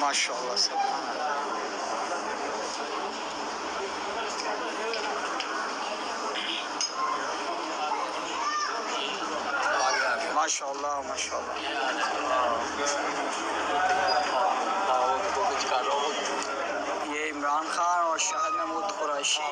Maşallah sen. Maşallah maşallah. ये इमरान खान और शाह महमूद कुरैशी